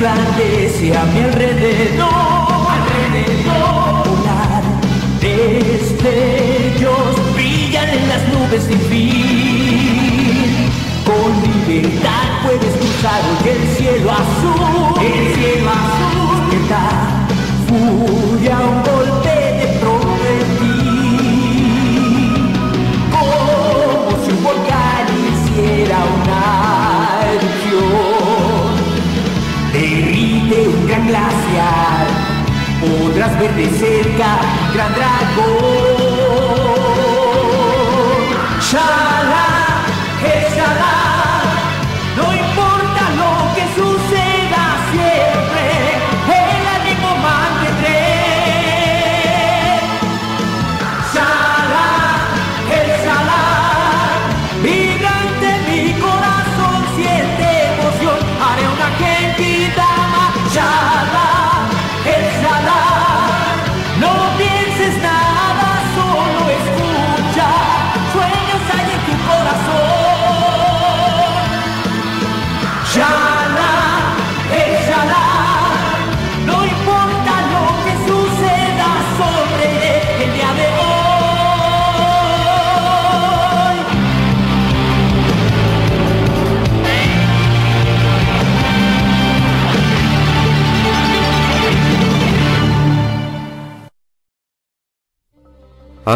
resplandece a mi alrededor, alrededor. Volar, destellos brillan en las nubes sin fin. Con libertad puedes cruzar hoy el cielo azul, el cielo azul. Que da furia un golpe podrás ver de cerca gran dragón.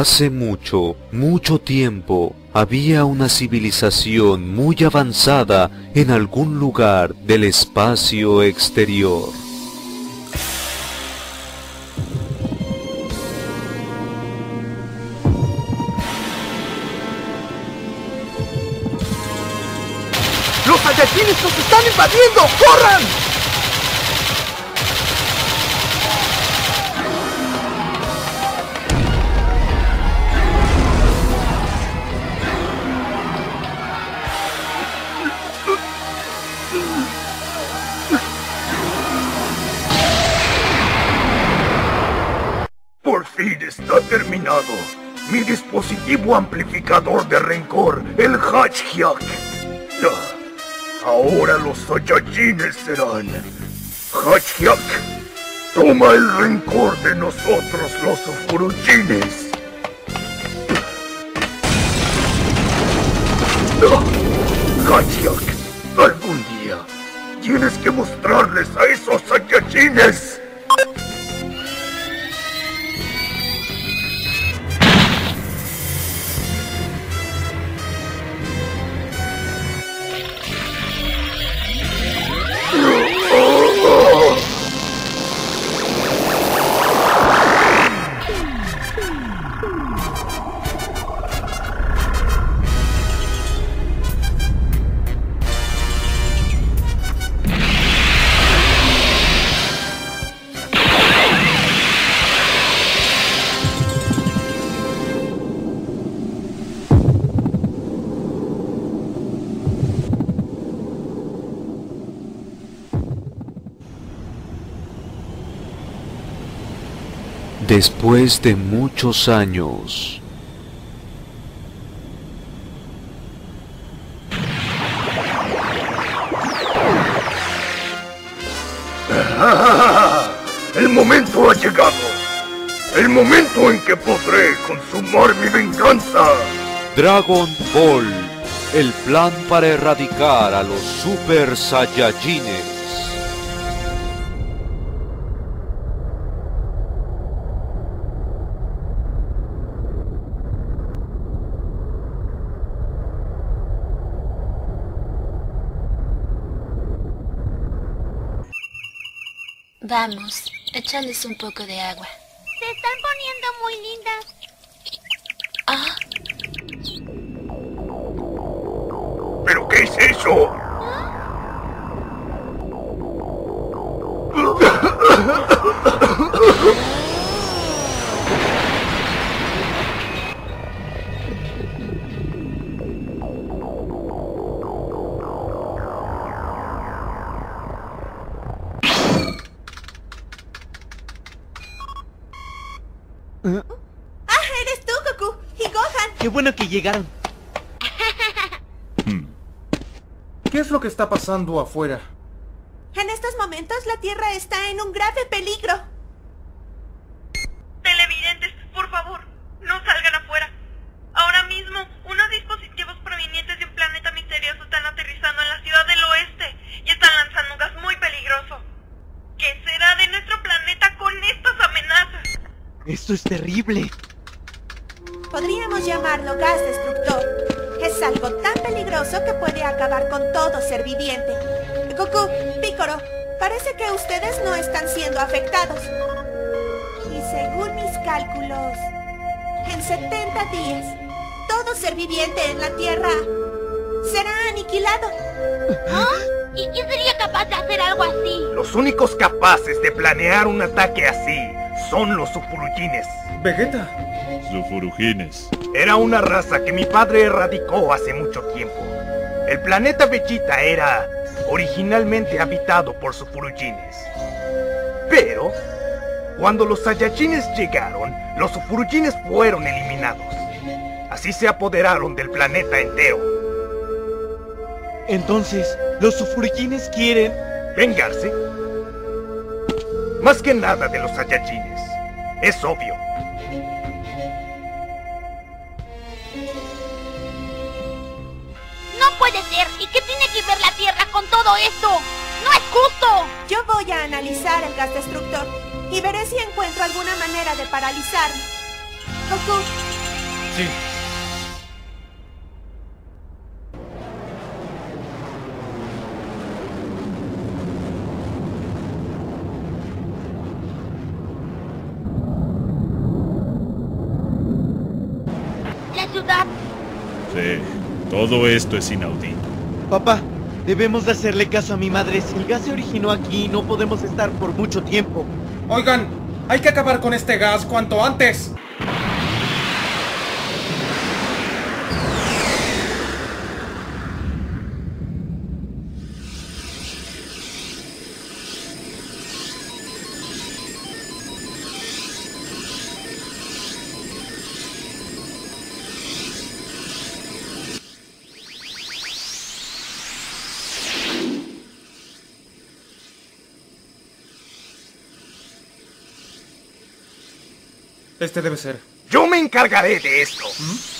Hace mucho, mucho tiempo, había una civilización muy avanzada en algún lugar del espacio exterior. ¡Los Saiyajines nos están invadiendo! ¡Corran! Mi dispositivo amplificador de rencor, el Hatchhyak. Ah, Ahora los Saiyajines serán. Hatchhyak, toma el rencor de nosotros los Furuchines. Hatchhyak, algún día tienes que mostrarles a esos Saiyajines. Después de muchos años, El momento ha llegado. El momento en que podré consumar mi venganza. Dragon Ball, el plan para erradicar a los Super Saiyajines. Vamos, échales un poco de agua. Se están poniendo muy lindas. Ah, ¿Pero qué es eso? ¡Qué bueno que llegaron! ¿Qué es lo que está pasando afuera? En estos momentos la Tierra está en un grave peligro. Televidentes, por favor, no salgan afuera. Ahora mismo, unos dispositivos provenientes de un planeta misterioso están aterrizando en la ciudad del oeste y están lanzando un gas muy peligroso. ¿Qué será de nuestro planeta con estas amenazas? Esto es terrible. Con todo ser viviente. Goku, Picoro, parece que ustedes no están siendo afectados. Y según mis cálculos, en 70 días, todo ser viviente en la Tierra será aniquilado. ¿Ah? ¿Y quién sería capaz de hacer algo así? Los únicos capaces de planear un ataque así son los Sufurujines. Vegeta. Sufurujines. Era una raza que mi padre erradicó hace mucho tiempo. El planeta Vegeta era originalmente habitado por Sufurujines. Pero, cuando los Saiyajines llegaron, los Sufurujines fueron eliminados. Así se apoderaron del planeta entero. Entonces, los Sufurujines quieren... ¿Vengarse? Más que nada de los Saiyajines. Es obvio. ¿Y qué tiene que ver la Tierra con todo esto? ¡No es justo! Yo voy a analizar el gas destructor y veré si encuentro alguna manera de paralizarlo. Goku, Sí. La ciudad Sí, todo esto es inaudito. Papá, debemos de hacerle caso a mi madre. Si el gas se originó aquí, no podemos estar por mucho tiempo. Oigan, hay que acabar con este gas cuanto antes. Este debe ser. Yo me encargaré de esto.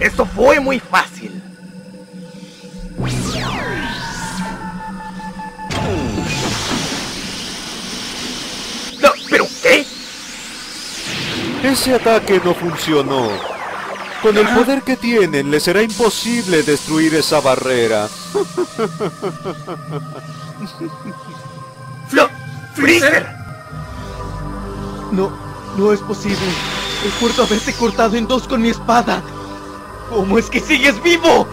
Esto fue muy fácil. No, ¿Pero qué? Ese ataque no funcionó. Con el poder que tienen, les será imposible destruir esa barrera. Flo Freezer. No, no es posible. Recuerdo haberte cortado en dos con mi espada. ¿Cómo es que sigues vivo?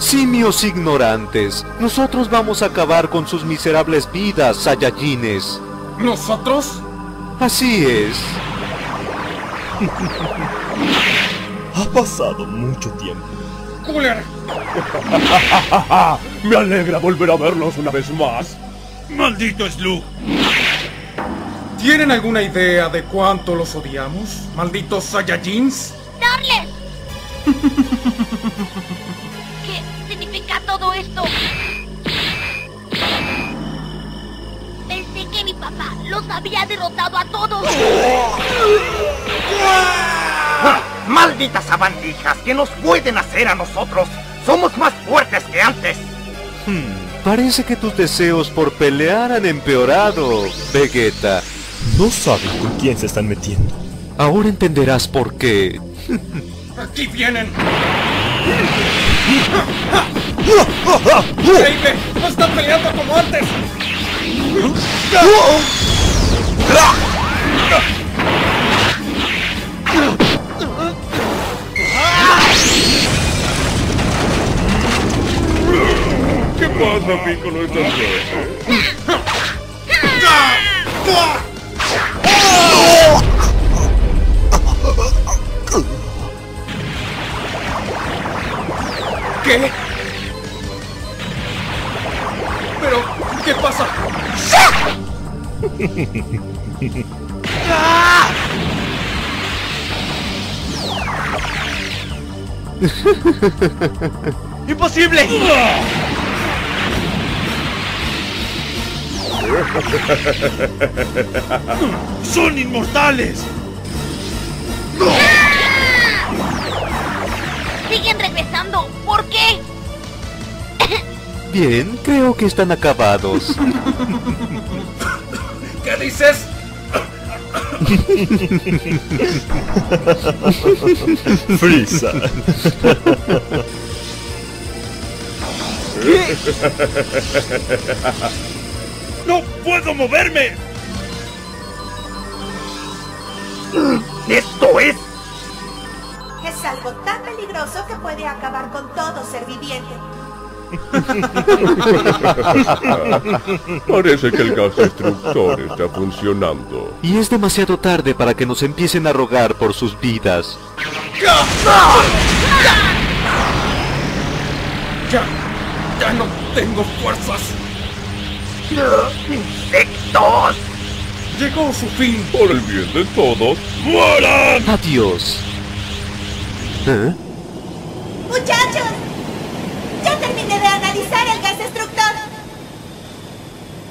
Simios ignorantes, nosotros vamos a acabar con sus miserables vidas, Saiyajines. ¿Nosotros? Así es. Ha pasado mucho tiempo. Cooler. Me alegra volver a verlos una vez más. ¡Maldito Slug! ¿Tienen alguna idea de cuánto los odiamos? ¿Malditos Saiyajins? ¡Darles! ¿Qué significa todo esto? Pensé que mi papá los había derrotado a todos. ¡Malditas sabandijas! ¿Qué nos pueden hacer a nosotros? ¡Somos más fuertes que antes! Hmm, parece que tus deseos por pelear han empeorado, Vegeta. No saben con quién se están metiendo. Ahora entenderás por qué. ¡Aquí vienen! ¡No están peleando como antes! cosa piccolo e tant'è. ¡Imposible! ¡Son inmortales! Siguen regresando. ¿Por qué? Bien, creo que están acabados. ¿Qué dices? Frisa. ¡No puedo moverme! ¡Esto es! Es algo tan peligroso que puede acabar con todo ser viviente. Parece que el gas destructor está funcionando. Y es demasiado tarde para que nos empiecen a rogar por sus vidas. Ya, ya no tengo fuerzas. ¡Insectos! Llegó su fin. Por el bien de todos, ¡mueran! Adiós. ¿Eh? ¡Muchachos! Ya terminé de analizar el gas destructor.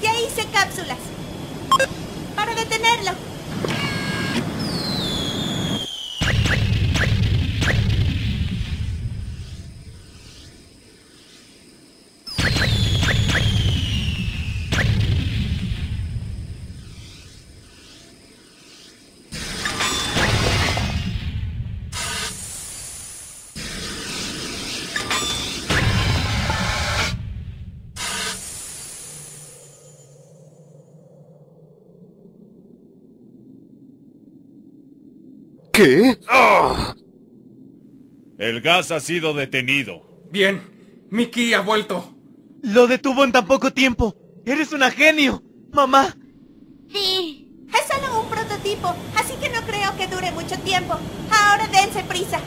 Ya hice cápsulas. Para detenerlo. ¿Qué? El gas ha sido detenido. Bien, Mickey ha vuelto. Lo detuvo en tan poco tiempo. Eres una genio, mamá. Sí. Es solo un prototipo, así que no creo que dure mucho tiempo. Ahora dense prisa.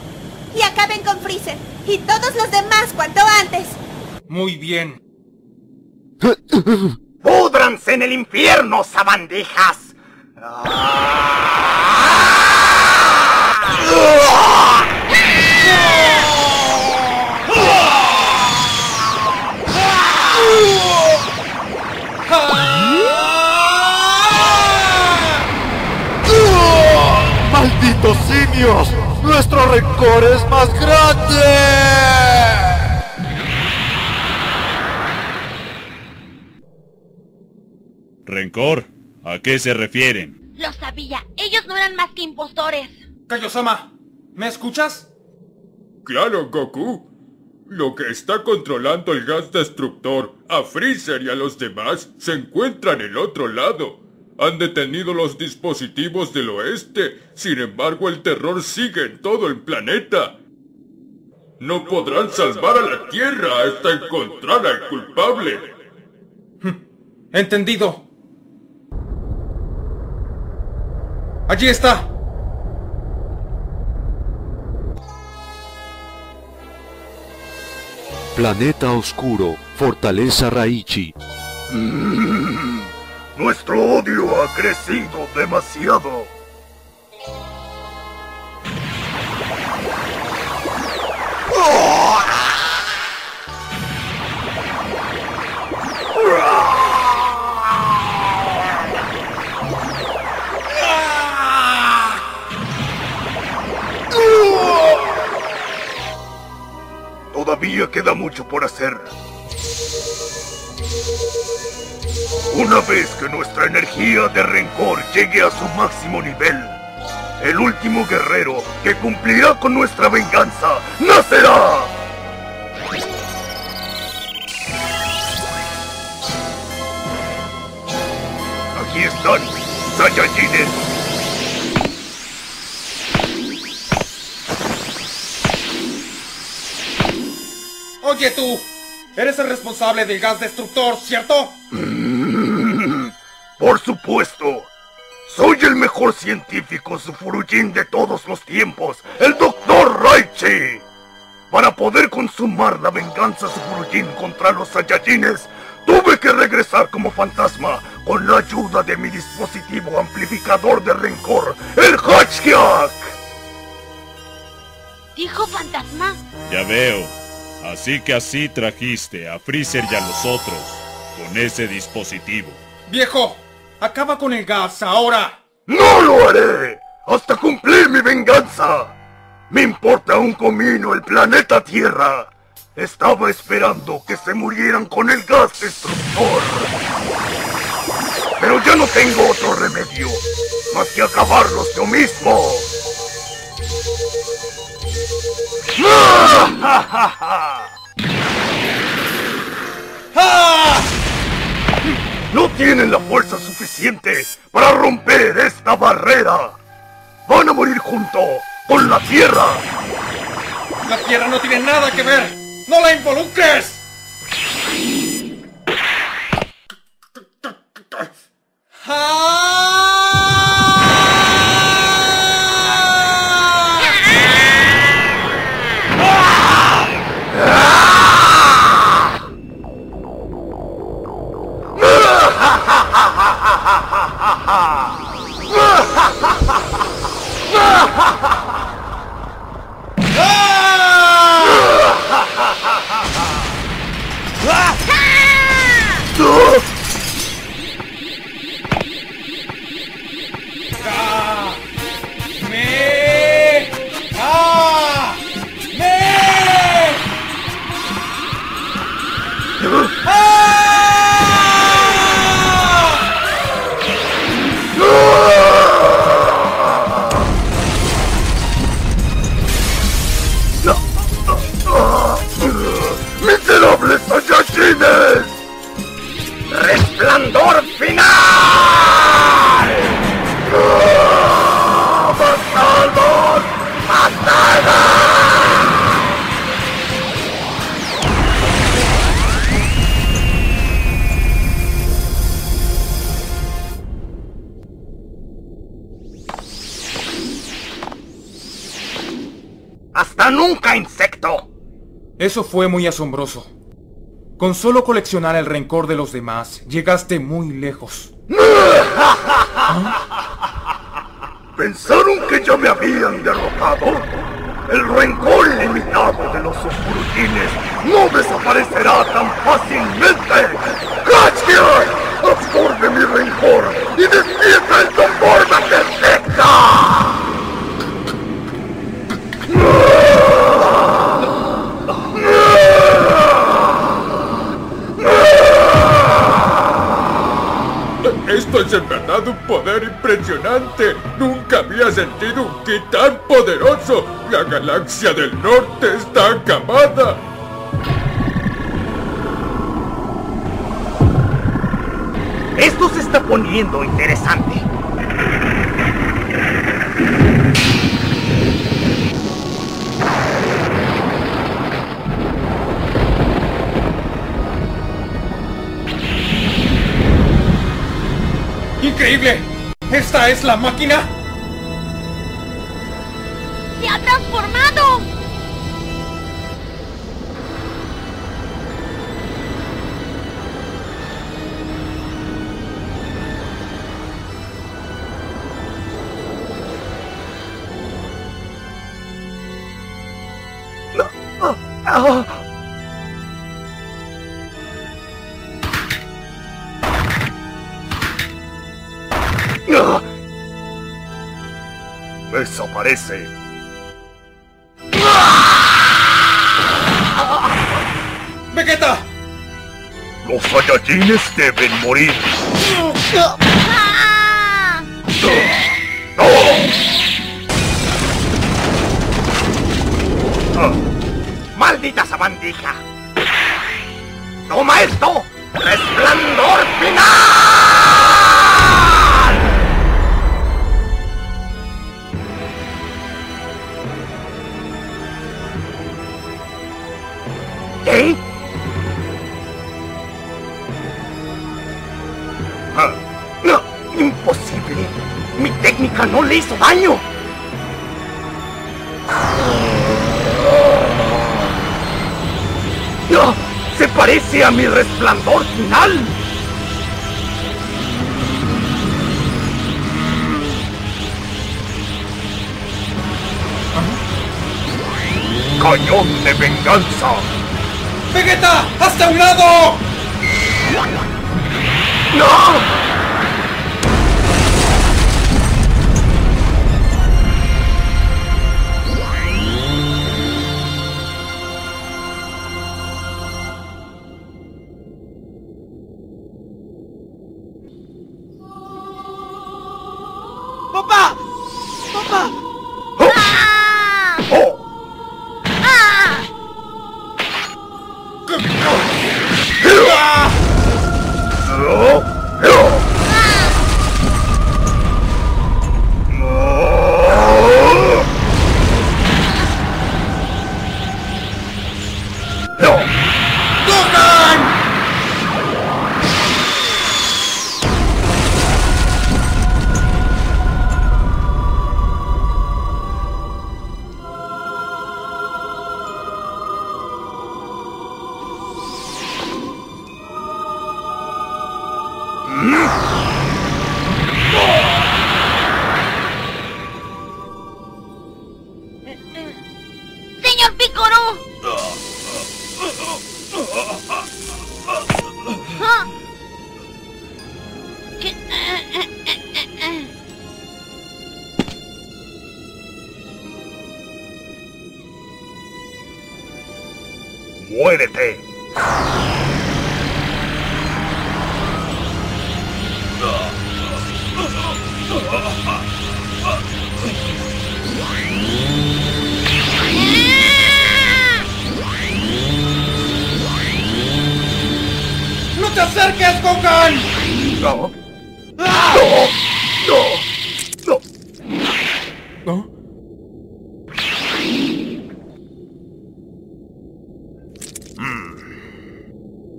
Y acaben con Freezer. Y todos los demás cuanto antes. Muy bien. ¡Púdranse en el infierno, sabandijas! ¡Malditos simios! ¡Nuestro rencor es más grande! ¿Rencor? ¿A qué se refieren? Lo sabía. Ellos no eran más que impostores. Kaiosama, ¿me escuchas? Claro, Goku. Lo que está controlando el gas destructor, a Freezer y a los demás, se encuentra en el otro lado. Han detenido los dispositivos del oeste, sin embargo el terror sigue en todo el planeta. No podrán salvar a la Tierra hasta encontrar al culpable. Entendido. Allí está. Planeta Oscuro, Fortaleza Raichi. Nuestro odio ha crecido demasiado. Queda mucho por hacer. Una vez que nuestra energía de rencor llegue a su máximo nivel, el último guerrero que cumplirá con nuestra venganza nacerá. Aquí están, Saiyajines. Oye tú, eres el responsable del gas destructor, ¿cierto? Por supuesto. Soy el mejor científico Sufurujin de todos los tiempos, el Dr. Raichi. Para poder consumar la venganza Sufurujin contra los Saiyajines, tuve que regresar como fantasma con la ayuda de mi dispositivo amplificador de rencor, el Hatchkiak. Dijo fantasma. Ya veo. Así que así trajiste a Freezer y a los otros con ese dispositivo. ¡Viejo! ¡Acaba con el gas ahora! ¡No lo haré! ¡Hasta cumplir mi venganza! Me importa un comino el planeta Tierra. Estaba esperando que se murieran con el gas destructor. Pero ya no tengo otro remedio más que acabarlos yo mismo. No tienen la fuerza suficiente para romper esta barrera. Van a morir junto con la Tierra. La Tierra no tiene nada que ver. ¡No la involucres! ¡Me! ¡Hasta nunca, insecto! Eso fue muy asombroso. Con solo coleccionar el rencor de los demás, llegaste muy lejos. ¿Pensaron que ya me habían derrotado? El rencor ilimitado de los oscurutines no desaparecerá tan fácilmente. ¡Catcher! ¡Absorbe mi rencor y despierta en tu forma perfecta! Esto es en verdad un poder impresionante. Nunca había sentido un ki tan poderoso. La galaxia del norte está acabada. Esto se está poniendo interesante. ¡Increíble! ¿Esta es la máquina? ¡Se ha transformado! ¡Ah! Desaparece. ¡Vegeta! Los Saiyajines deben morir. ¡Maldita sabandija! ¡Toma esto! ¡Resplandor final! Parece a mi resplandor final! cañón de venganza. ¡Vegeta! ¡Hasta un lado! ¡Señor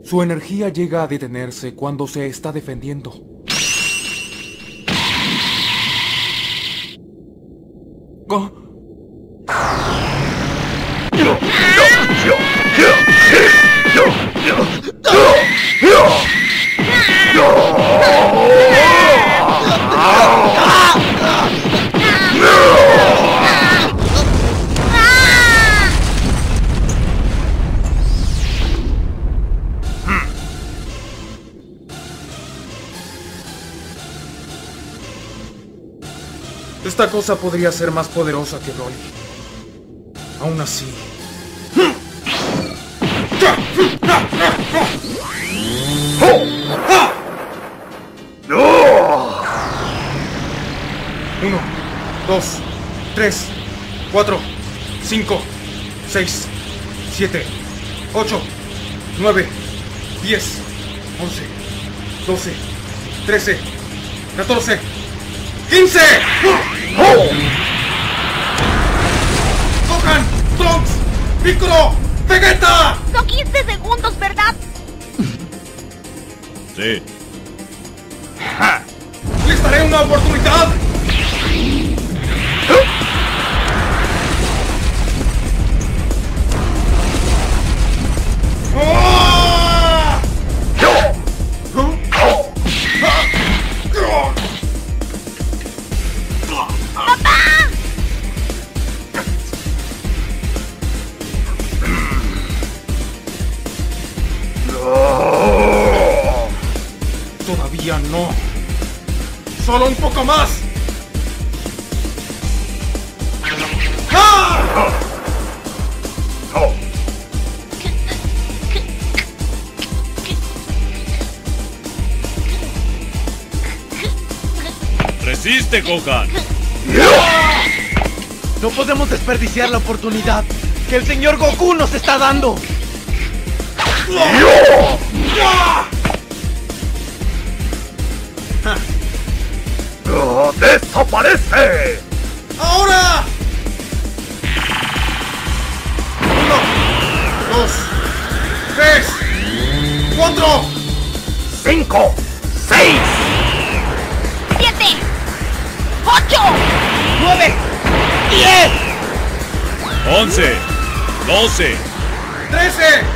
Su energía llega a detenerse cuando se está defendiendo. Cosa podría ser más poderosa que Broly. Aún así. Uno, dos, tres, cuatro, cinco, seis, siete, ocho, nueve, diez, once, doce, trece, catorce, quince. ¡Gohan! ¡Trunks! ¡Piccolo! ¡Vegeta! Son 15 segundos, ¿verdad? Sí. ¡Les daré una oportunidad! Todavía no. Solo un poco más. ¡Ah! ¡Resiste, Gohan! No podemos desperdiciar la oportunidad que el señor Goku nos está dando. ¡No ¡Desaparece! ¡Ahora! Uno, dos, tres, cuatro, ¡Cinco! ¡Seis! ¡Siete! ¡Ocho! ¡Nueve! ¡Diez! ¡Once! ¡Doce! trece.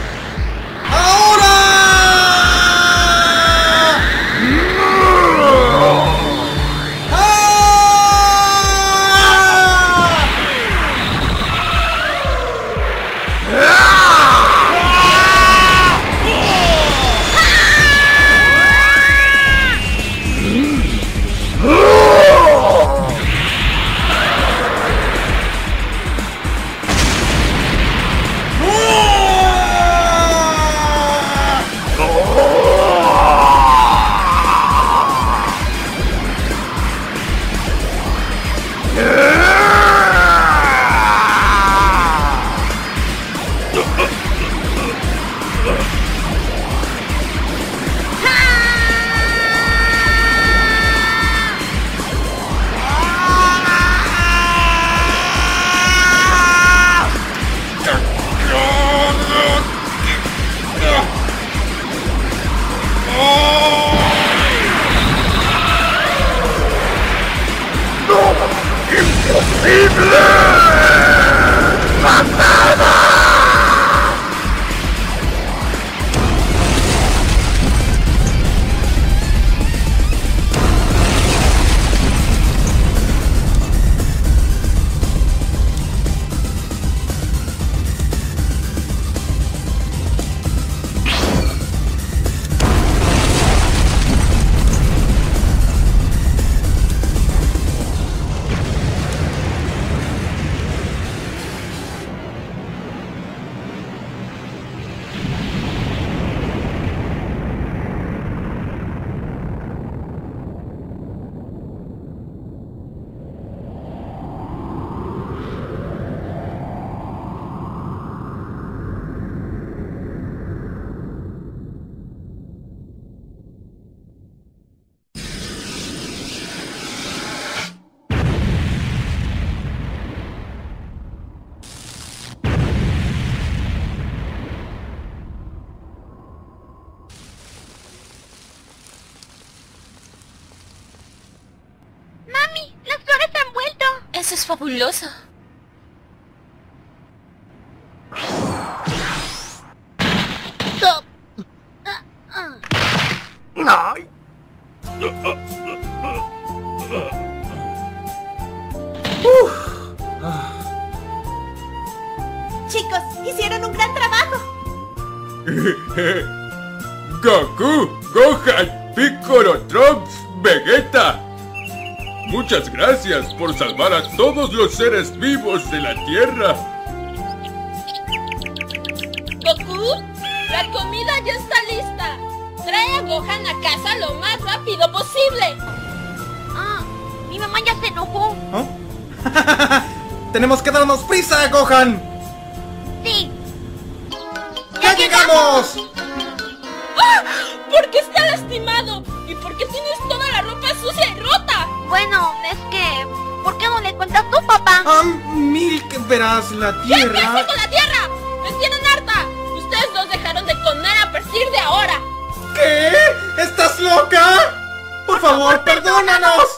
Vive le es fabuloso. Por salvar a todos los seres vivos de la Tierra. Goku, la comida ya está lista. Trae a Gohan a casa lo más rápido posible. Ah, mi mamá ya se enojó. ¡Tenemos que darnos prisa, Gohan! Sí. ¡Ya llegamos! ¡Ah! ¿Por qué está lastimado? ¿Y por qué tienes toda la ropa sucia y rota? Bueno, es que... ¿Por qué cuentas tú, papá? Ah, Milk, verás, la ¿Qué empiece tierra... con la tierra? ¡Me tienen harta! Ustedes dos dejaron de comer a partir de ahora. ¿Qué? ¿Estás loca? Por favor, perdónanos.